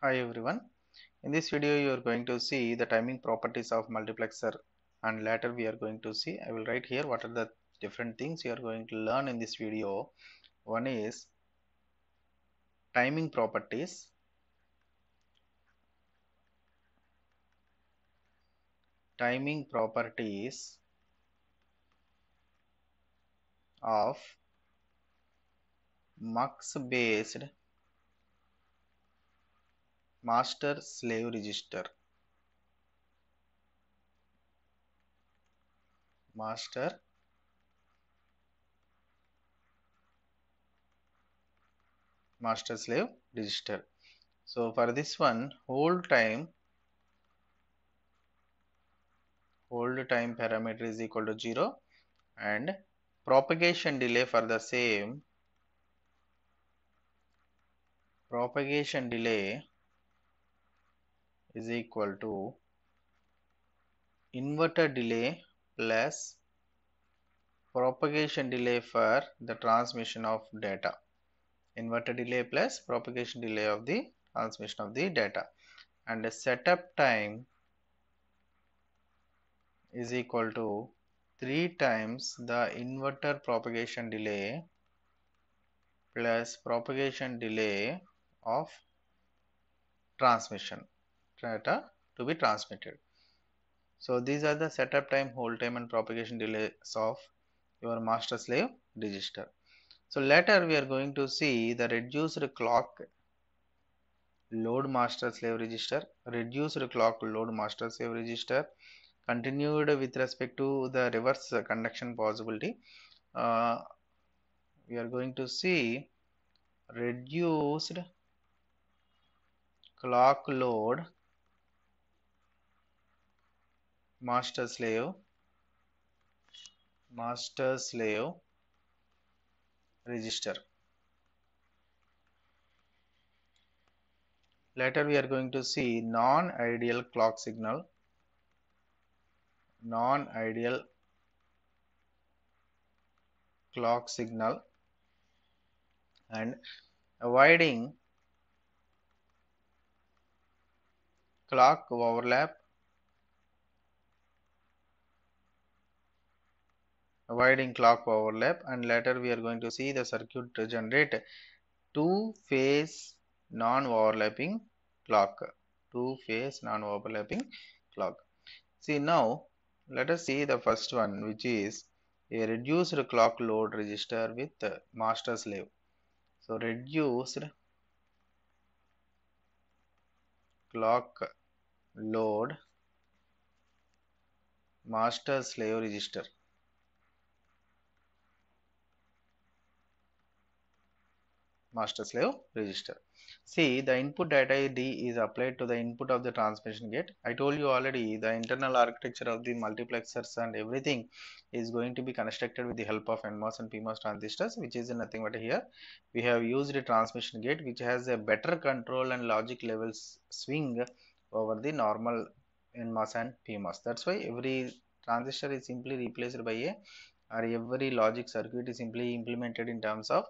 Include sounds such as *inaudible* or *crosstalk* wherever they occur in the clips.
Hi everyone. In this video you are going to see the timing properties of multiplexer and later we are going to see I will write here what are the different things you are going to learn in this video. One is timing properties. Timing properties of mux based master slave register. Master master slave register. So for this one hold time hold time parameter is equal to 0 and propagation delay for the same propagation delay is equal to inverter delay plus propagation delay for the transmission of data. Inverter delay plus propagation delay of the transmission of the data. And the setup time is equal to 3 times the inverter propagation delay plus propagation delay of transmission data to be transmitted. So these are the setup time, hold time and propagation delays of your master slave register. So later we are going to see the reduced clock load master slave register, reduced clock load master slave register, continued with respect to the reverse conduction possibility. Uh, we are going to see reduced clock load master slave master slave register. Later we are going to see non-ideal clock signal. Non-ideal clock signal. And avoiding clock overlap avoiding clock overlap and later we are going to see the circuit to generate two phase non-overlapping clock. Two phase non-overlapping clock. See now let us see the first one which is a reduced clock load register with master slave so reduced clock load master slave register master slave register. See the input data d is applied to the input of the transmission gate. I told you already the internal architecture of the multiplexers and everything is going to be constructed with the help of nmos and pmos transistors which is nothing but here. We have used a transmission gate which has a better control and logic levels swing over the normal nmos and pmos. That's why every transistor is simply replaced by a or every logic circuit is simply implemented in terms of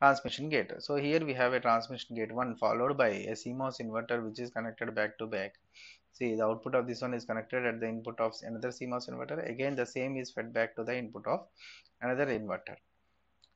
transmission gate. So here we have a transmission gate 1 followed by a CMOS inverter which is connected back to back. See the output of this one is connected at the input of another CMOS inverter. Again the same is fed back to the input of another inverter.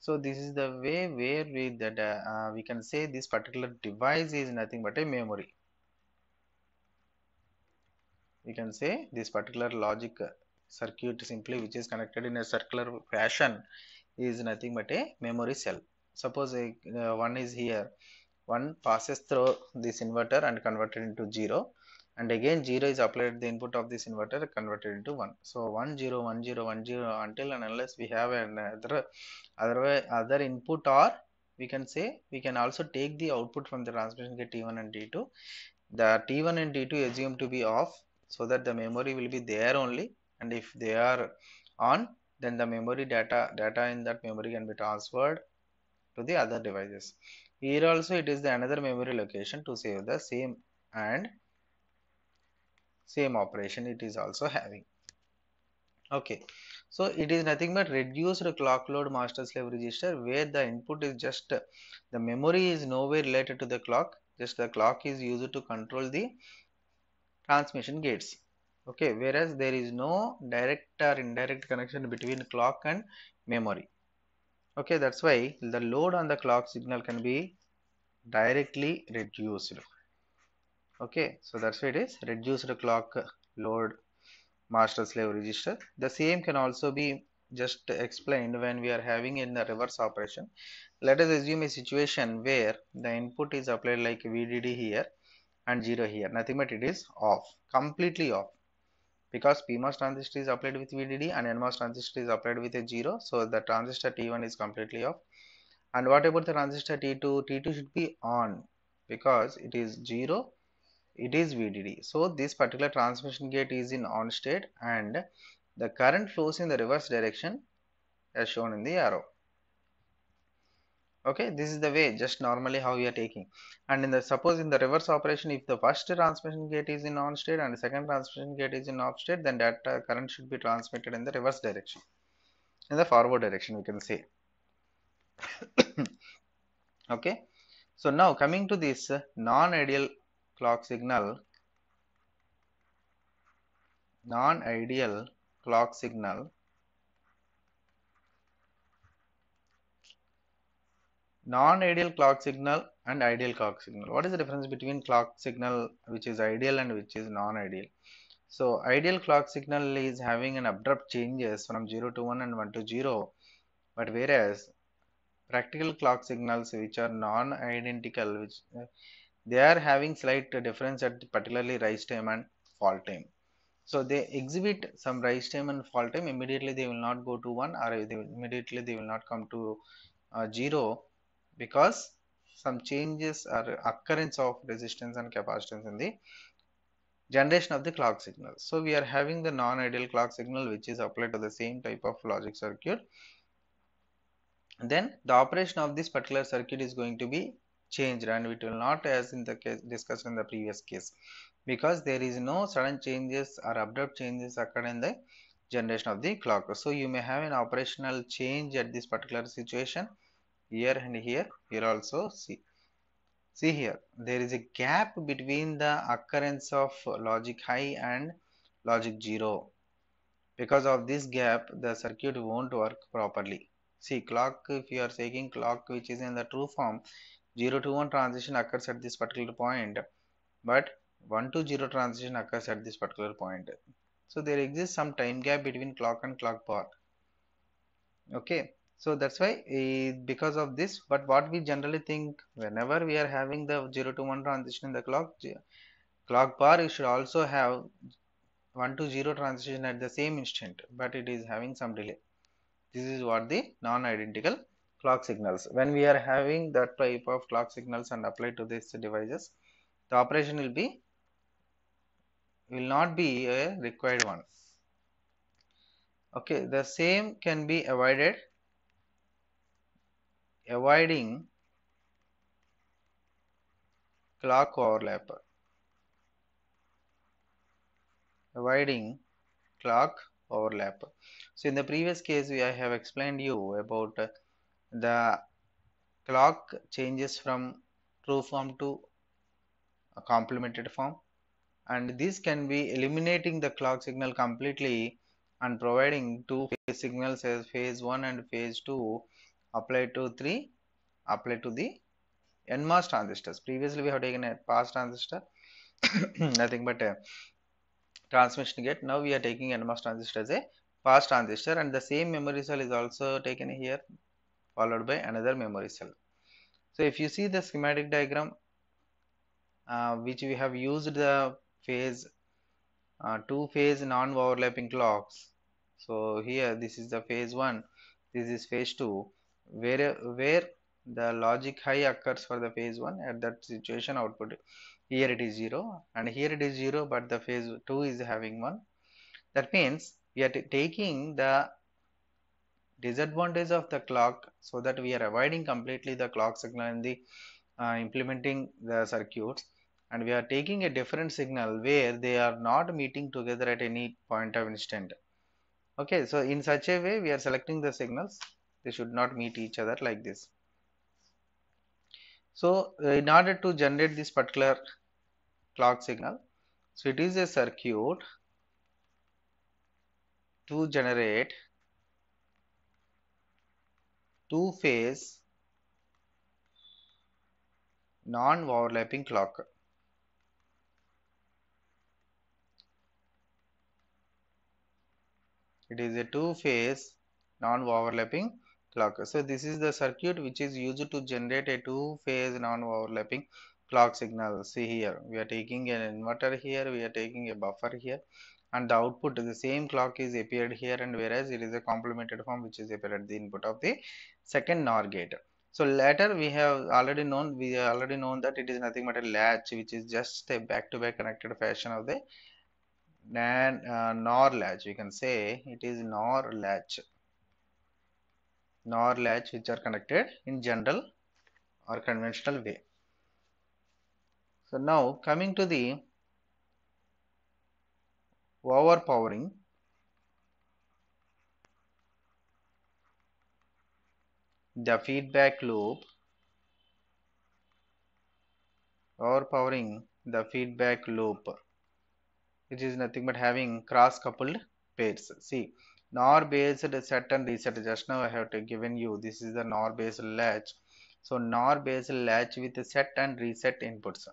So this is the way where we that uh, we can say this particular device is nothing but a memory. We can say this particular logic circuit simply which is connected in a circular fashion is nothing but a memory cell suppose a, uh, one is here. One passes through this inverter and converted into 0 and again 0 is applied the input of this inverter converted into 1 so 1 0 1 0 1 0 until and unless we have another other way, other input or we can say we can also take the output from the transmission gate t1 and t2 the t1 and t2 assume to be off so that the memory will be there only. And if they are on then the memory data data in that memory can be transferred to the other devices. Here also it is the another memory location to save the same and same operation it is also having. Okay, so it is nothing but reduced clock load master slave register where the input is just the memory is nowhere related to the clock just the clock is used to control the transmission gates okay whereas there is no direct or indirect connection between clock and memory okay that's why the load on the clock signal can be directly reduced. Okay so that's why it is reduced clock load. Master slave register. The same can also be just explained when we are having in the reverse operation. Let us assume a situation where the input is applied like vdd here and 0 here. Nothing but it is off completely off because PMOS transistor is applied with VDD and NMOS transistor is applied with a 0 so the transistor T1 is completely off. And what about the transistor T2 T2 should be on because it is 0 it is VDD so this particular transmission gate is in on state and the current flows in the reverse direction as shown in the arrow okay this is the way just normally how we are taking. And in the suppose in the reverse operation if the first transmission gate is in on state and second transmission gate is in off state then that uh, current should be transmitted in the reverse direction. In the forward direction we can say. *coughs* Okay. So now coming to this non-ideal clock signal. Non-ideal clock signal non-ideal clock signal and ideal clock signal. What is the difference between clock signal which is ideal and which is non-ideal so ideal clock signal is having an abrupt changes from 0 to 1 and 1 to 0 but whereas practical clock signals which are non-identical which uh, they are having slight difference at particularly rise time and fall time. So they exhibit some rise time and fall time. Immediately they will not go to 1 or they will, immediately they will not come to uh, 0 because some changes or occurrence of resistance and capacitance in the generation of the clock signal. So we are having the non-ideal clock signal which is applied to the same type of logic circuit. Then the operation of this particular circuit is going to be changed and it will not as in the case discussed in the previous case because there is no sudden changes or abrupt changes occurred in the generation of the clock. So you may have an operational change at this particular situation here and here here also see see here there is a gap between the occurrence of logic high and logic 0 because of this gap the circuit won't work properly. See clock if you are taking clock which is in the true form 0 to 1 transition occurs at this particular point but 1 to 0 transition occurs at this particular point. So there exists some time gap between clock and clock bar okay so that's why uh, because of this but what we generally think whenever we are having the 0 to 1 transition in the clock clock bar you should also have 1 to 0 transition at the same instant but it is having some delay. This is what the non-identical clock signals. When we are having that type of clock signals and applied to these devices the operation will be will not be a required one. Okay the same can be avoided avoiding clock overlap. Avoiding clock overlap. So in the previous case we I have explained you about the clock changes from true form to a complemented form. And this can be eliminating the clock signal completely and providing two phase signals as phase 1 and phase 2 apply to 3 apply to the NMOS transistors. Previously we have taken a pass transistor *coughs* nothing but a transmission gate. Now we are taking NMOS transistor as a pass transistor and the same memory cell is also taken here followed by another memory cell. So if you see the schematic diagram uh, which we have used the phase uh, two phase non-overlapping clocks. So here this is the phase 1 this is phase 2 where where the logic high occurs for the phase 1 at that situation output here it is 0 and here it is 0 but the phase 2 is having 1 that means we are taking the disadvantage of the clock so that we are avoiding completely the clock signal in the uh, implementing the circuits and we are taking a different signal where they are not meeting together at any point of instant. Okay so in such a way we are selecting the signals they should not meet each other like this So uh, in order to generate this particular clock signal, so it is a circuit to generate two phase non-overlapping clock. It is a two phase non-overlapping clock. So this is the circuit which is used to generate a two phase non-overlapping clock signal. See here, we are taking an inverter here, we are taking a buffer here and the output the same clock is appeared here and whereas it is a complemented form which is appeared at the input of the second NOR gate. So later we have already known we already known that it is nothing but a latch which is just a back-to-back -back connected fashion of the uh, NOR latch. We can say it is NOR latch. NOR latch which are connected in general or conventional way. So now coming to the overpowering. The feedback loop. Overpowering the feedback loop. Which is nothing but having cross coupled pairs. See NOR based set and reset just now I have given you this is the NOR based latch. So NOR based latch with set and reset inputs.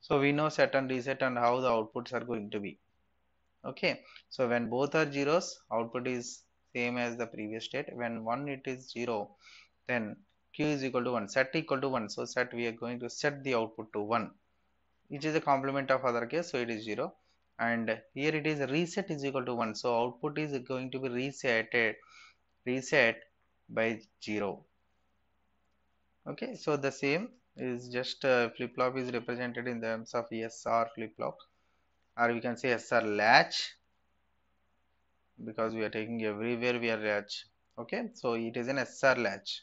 So we know set and reset and how the outputs are going to be. Okay? So when both are zeros output is same as the previous state. When one it is zero then q is equal to 1 set equal to 1 so set we are going to set the output to 1 which is a complement of other case so it is 0 and here it is reset is equal to 1 so output is going to be resetted reset by 0 okay so the same is just uh, flip-flop is represented in terms of SR flip-flop or we can say SR latch because we are taking everywhere we are latch. Okay so it is an SR latch.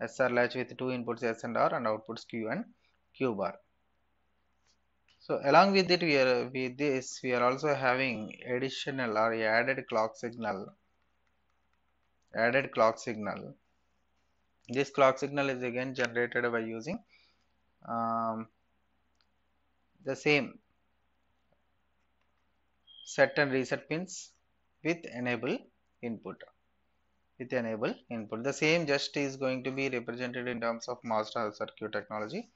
SR latch with two inputs S and R and outputs Q and Q bar so along with it we are with this we are also having additional or added clock signal. Added clock signal. This clock signal is again generated by using um, the same set and reset pins with enable input. With enable input. The same just is going to be represented in terms of master circuit technology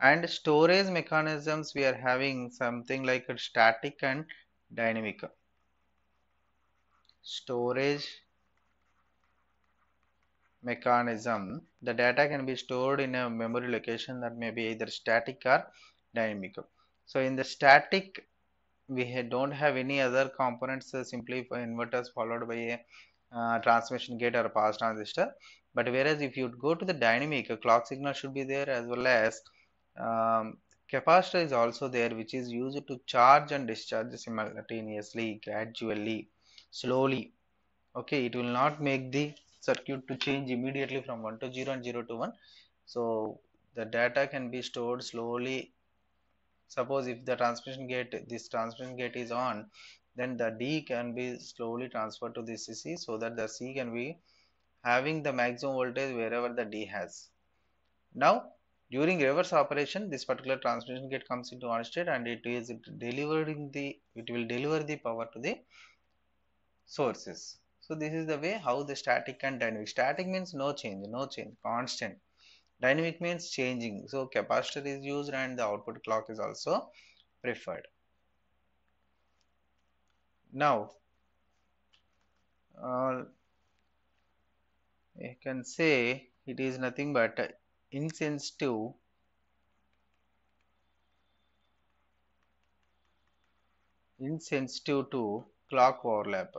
and storage mechanisms we are having something like a static and dynamic. Storage mechanism the data can be stored in a memory location that may be either static or dynamic. So in the static we don't have any other components uh, simply inverters followed by a uh, transmission gate or a pass transistor. But whereas if you go to the dynamic a clock signal should be there as well as um, capacitor is also there which is used to charge and discharge simultaneously gradually slowly. Okay it will not make the circuit to change immediately from 1 to 0 and 0 to 1 so the data can be stored slowly. Suppose if the transmission gate this transmission gate is on then the D can be slowly transferred to the CC so that the C can be having the maximum voltage wherever the D has. Now during reverse operation this particular transmission gate comes into on state and it is delivering the it will deliver the power to the sources. So this is the way how the static and dynamic static means no change no change constant. Dynamic means changing. So capacitor is used and the output clock is also preferred. Now uh, you can say it is nothing but insensitive insensitive to clock overlap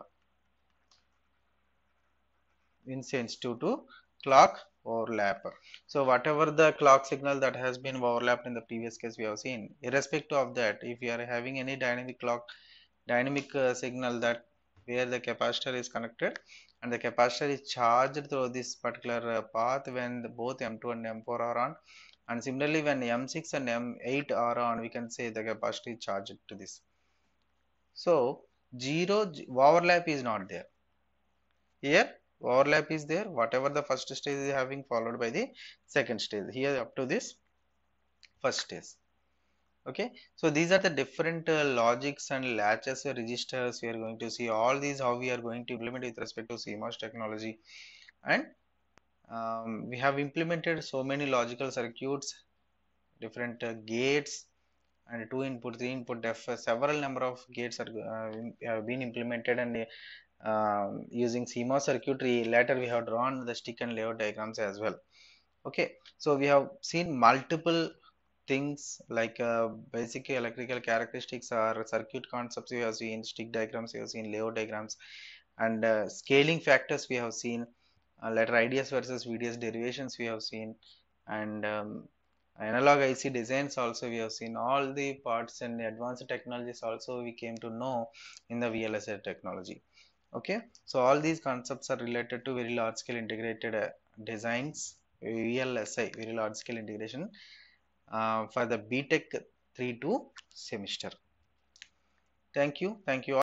insensitive to clock overlap. So whatever the clock signal that has been overlapped in the previous case we have seen, irrespective of that, if you are having any dynamic clock, dynamic uh, signal that where the capacitor is connected and the capacitor is charged through this particular uh, path when both M2 and M4 are on and similarly when M6 and M8 are on we can say the capacitor is charged to this. So 0 overlap is not there. Here overlap is there whatever the first stage is having followed by the second stage here up to this first stage okay? So these are the different uh, logics and latches uh, registers. We are going to see all these how we are going to implement with respect to CMOS technology. And um, we have implemented so many logical circuits different uh, gates and two input three input def several number of gates are uh, have been implemented and uh, using CMOS circuitry. Later we have drawn the stick and layout diagrams as well. Okay? So we have seen multiple things like uh, basic electrical characteristics or circuit concepts we have seen stick diagrams we have seen layout diagrams and uh, scaling factors we have seen uh, letter IDS versus VDS derivations we have seen and um, analog IC designs also we have seen. All the parts and advanced technologies also we came to know in the VLSI technology. Okay? So all these concepts are related to very large scale integrated uh, designs VLSI very large scale integration uh, for the BTech 3 2 semester. Thank you. Thank you all